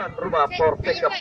tuan rumah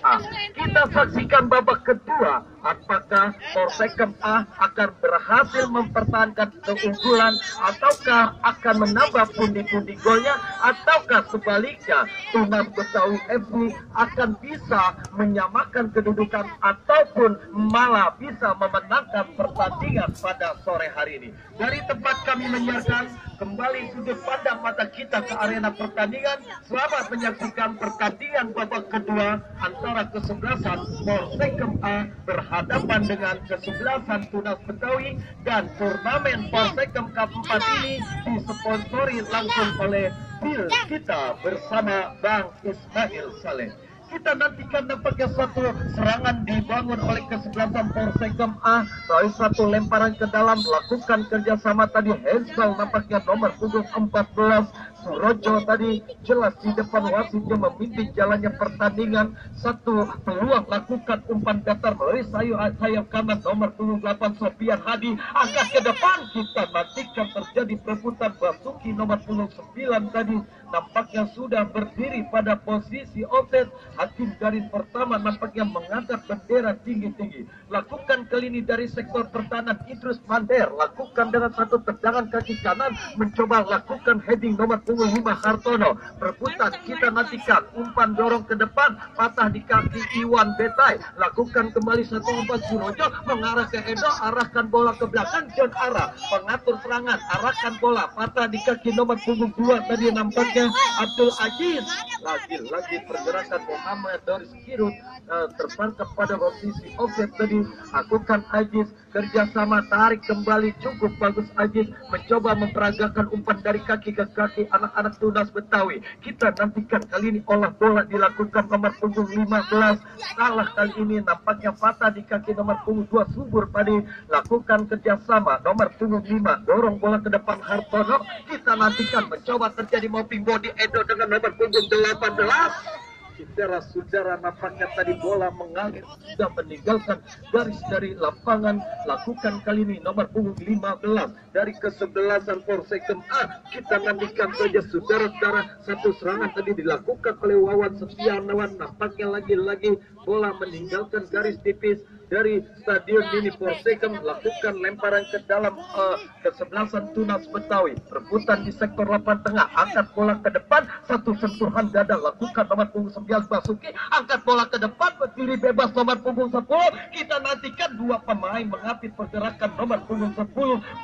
A. Kita saksikan babak kedua apakah Portekem A akan berhasil mempertahankan keunggulan ataukah akan menambah pundi-pundi golnya ataukah sebaliknya Tunas Betawi FC akan bisa menyamakan kedudukan ataupun malah bisa memenangkan pertandingan pada sore hari ini. Dari tempat kami menyiarkan kembali sudut pandang mata kita ke arena pertandingan. Selamat menyaksikan pertandingan babak kedua antara kesebelasan Polsekem A berhadapan dengan kesebelasan Tunas Betawi dan turnamen Polsekem Cup 4 ini disponsori langsung oleh Bill. Kita bersama Bang Ismail Saleh. Kita nantikan nampaknya satu serangan dibangun oleh kesebelasan Polsekem A melalui satu lemparan ke dalam lakukan kerjasama tadi. Hensel nampaknya nomor punggung 14 Surojo tadi jelas di depan wasitnya memimpin jalannya pertandingan. Satu peluang lakukan umpan datar melalui sayap sayap kanan nomor punggung 8 Sofian Hadi. Angkat ke depan kita nantikan terjadi perebutan Basuki nomor punggung 9 tadi. Nampaknya sudah berdiri pada posisi offset hakim garis pertama nampaknya mengangkat bendera tinggi-tinggi. Lakukan kali ini dari sektor pertahanan Idrus Mander. Lakukan dengan satu tendangan kaki kanan mencoba lakukan heading nomor punggung 5 Hartono perebutan kita nantikan umpan dorong ke depan patah di kaki Iwan Betai. Lakukan kembali satu umpan Surojo mengarah ke Edo arahkan bola ke belakang John Ara. Pengatur serangan arahkan bola patah di kaki nomor punggung 2 tadi nampaknya Abdul Aziz. Lagi-lagi pergerakan Muhammad Doris Kirut uh, terpangkap pada posisi objek tadi. Lakukan Aziz kerjasama tarik kembali cukup bagus Aziz. Mencoba memperagakan umpan dari kaki ke kaki anak-anak tunas Betawi. Kita nantikan kali ini olah bola dilakukan nomor punggung 15 salah kali ini nampaknya patah di kaki nomor punggung 2 subur tadi lakukan kerjasama nomor punggung 5 dorong bola ke depan Hartono. Kita nantikan mencoba terjadi mopping body Edo dengan nomor punggung 18 saudara-saudara nampaknya tadi bola mengalir sudah meninggalkan garis dari lapangan. Lakukan kali ini nomor punggung 15 dari kesebelasan Polsekem A. Kita nantikan saja saudara-saudara satu serangan tadi dilakukan oleh Wawan Setianawan. Nampaknya lagi-lagi bola meninggalkan garis tipis dari Stadion Mini Polsekem lakukan lemparan ke dalam uh, kesebelasan Tunas Betawi. Rebutan di sektor lapangan tengah, angkat bola ke depan, satu sentuhan dada. Lakukan nomor punggung 9 Basuki, angkat bola ke depan, berdiri bebas nomor punggung 10. Kita nantikan dua pemain mengapit pergerakan nomor punggung 10.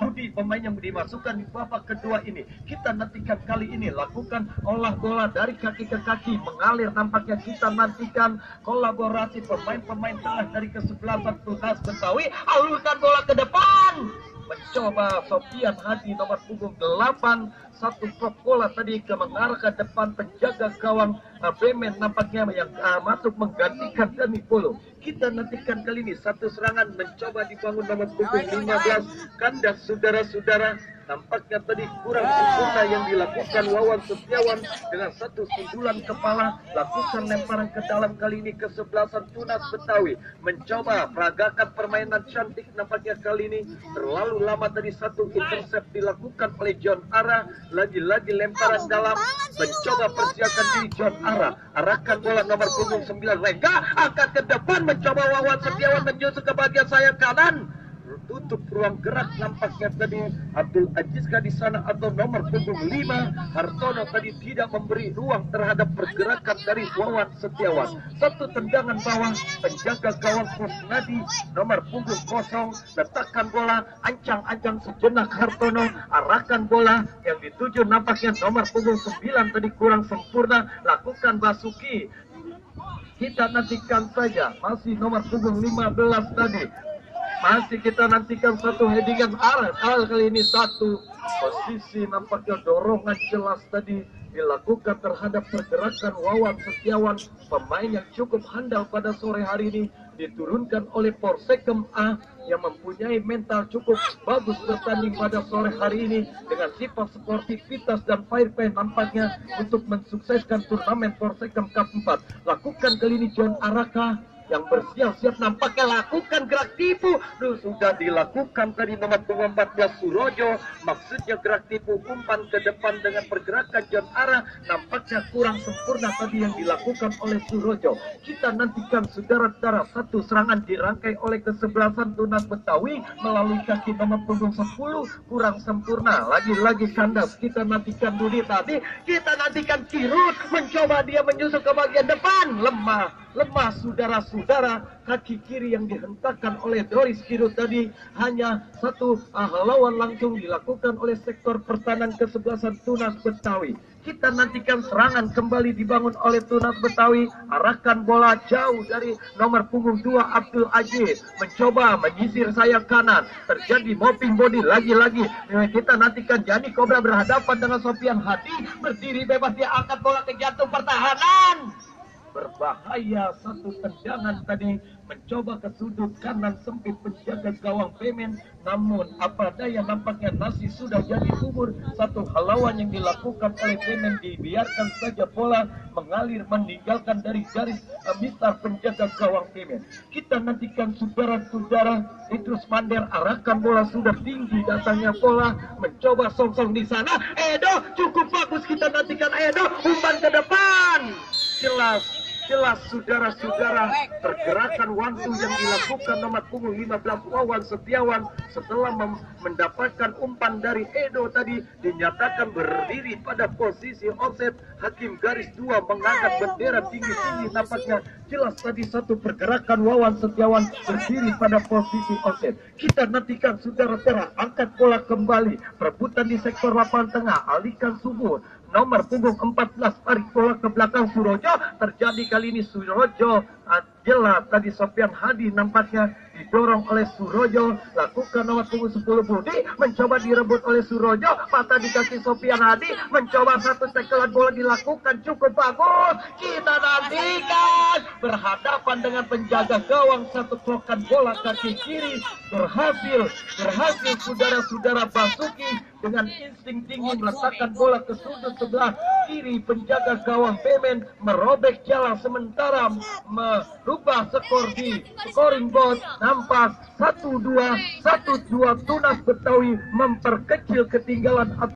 Budi pemain yang dimasukkan di babak kedua ini. Kita nantikan kali ini lakukan olah bola dari kaki ke kaki mengalir nampaknya kita nantikan kolaborasi pemain-pemain tengah dari kesebelasan tunas Betawi alurkan bola ke depan mencoba Sofian Hadi nomor punggung 8 satu prop bola tadi ke mengarah ke depan penjaga gawang. Uh, Bremen nampaknya yang uh, masuk menggantikan Dani Polo. Kita nantikan kali ini satu serangan. Mencoba dibangun nomor punggung 15 kandas saudara-saudara Nampaknya tadi kurang sempurna yang dilakukan Wawan Setiawan dengan satu sundulan kepala lakukan lemparan ke dalam kali ini ke sebelasan Tunas Betawi. Mencoba peragakan permainan cantik nampaknya kali ini terlalu lama tadi satu intercept dilakukan oleh John Ara. Lagi-lagi lemparan dalam mencoba persiapan diri John Ara. Arahkan bola nomor punggung 9 Rega angkat ke depan mencoba Wawan Setiawan menjusuk ke bagian sayap kanan tutup ruang gerak nampaknya tadi. Abdul Azizkah di sana atau nomor punggung 5 Hartono tadi tidak memberi ruang terhadap pergerakan dari Wawan Setiawan. Satu tendangan bawah penjaga gawang Kusnadi nomor punggung kosong letakkan bola ancang-ancang sejenak Hartono arahkan bola. Yang dituju nampaknya nomor punggung 9 tadi kurang sempurna lakukan Basuki. Kita nantikan saja masih nomor punggung 15 tadi masih kita nantikan satu headingan arah. Kali ini satu. Posisi nampaknya dorongan jelas tadi dilakukan terhadap pergerakan Wawan Setiawan. Pemain yang cukup handal pada sore hari ini diturunkan oleh Porsekem A yang mempunyai mental cukup bagus bertanding pada sore hari ini dengan sifat sportivitas dan fair play nampaknya untuk mensukseskan turnamen Porsekem Cup 4 lakukan kali ini John Araka yang bersiap-siap nampaknya lakukan gerak tipu. Duh, sudah dilakukan tadi nomor punggung 14 Surojo. Maksudnya gerak tipu umpan ke depan dengan pergerakan John Ara nampaknya kurang sempurna tadi yang dilakukan oleh Surojo. Kita nantikan saudara-saudara satu serangan dirangkai oleh kesebelasan Tunas Betawi melalui kaki nomor punggung 10 kurang sempurna. Lagi-lagi kandas. Kita nantikan Budi tadi. Kita nantikan Kirut mencoba dia menyusul ke bagian depan. Lemah lemah saudara-saudara kaki kiri yang dihentakkan oleh Doris Kirut tadi hanya satu uh, lawan langsung dilakukan oleh sektor pertahanan kesebelasan Tunas Betawi. Kita nantikan serangan kembali dibangun oleh Tunas Betawi. Arahkan bola jauh dari nomor punggung 2 Abdul Aziz. Mencoba menyisir sayap kanan. Terjadi mopping body lagi-lagi. Kita nantikan Jani Kobra berhadapan dengan Sofian Hadi. Berdiri bebas dia angkat bola ke jantung pertahanan berbahaya satu tendangan tadi. Mencoba ke sudut kanan sempit penjaga gawang Pemen namun apa daya nampaknya nasi sudah jadi bubur satu halauan yang dilakukan oleh Pemen dibiarkan saja bola mengalir meninggalkan dari garis mistar penjaga gawang Pemen kita nantikan saudara-saudara Idrus Mander arahkan bola sudah tinggi datangnya bola. Mencoba song-song di sana. Edo cukup bagus kita nantikan. Edo umpan ke depan. Jelas jelas saudara-saudara pergerakan waktu yang dilakukan nomor punggung 15 Wawan Setiawan setelah mendapatkan umpan dari Edo tadi dinyatakan berdiri pada posisi offset. Hakim garis dua mengangkat bendera tinggi-tinggi nampaknya. Jelas tadi satu pergerakan Wawan Setiawan berdiri pada posisi offset. Kita nantikan saudara-saudara angkat bola kembali. Perebutan di sektor lapangan tengah alihkan subur nomor punggung 14 tarik bola ke belakang Surojo terjadi kali ini Surojo jelas tadi Sofian Hadi nampaknya didorong oleh Surojo. Lakukan nomor punggung 10 Budi mencoba direbut oleh Surojo mata di kaki Sofian Hadi mencoba satu tekelan bola dilakukan cukup bagus. Kita nantikan berhadapan dengan penjaga gawang satu klokan bola kaki kiri berhasil berhasil saudara-saudara Basuki dengan insting tinggi meletakkan bola ke sudut sebelah kiri penjaga gawang Pemen merobek jalan sementara merubah skor di scoring board. Nampak 1-2 1-2 Tunas Betawi memperkecil ketinggalan